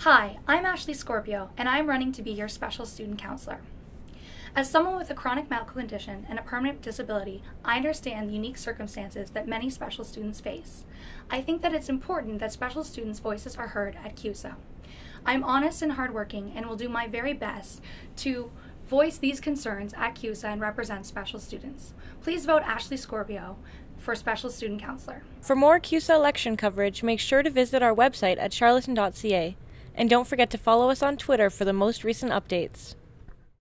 Hi, I'm Ashley Scorpio, and I'm running to be your special student councillor. As someone with a chronic medical condition and a permanent disability, I understand the unique circumstances that many special students face. I think that it's important that special students' voices are heard at CUSA. I'm honest and hardworking and will do my very best to voice these concerns at CUSA and represent special students. Please vote Ashley Scorpio for Special Student Councillor. For more CUSA election coverage, make sure to visit our website at charlatan.ca. And don't forget to follow us on Twitter for the most recent updates.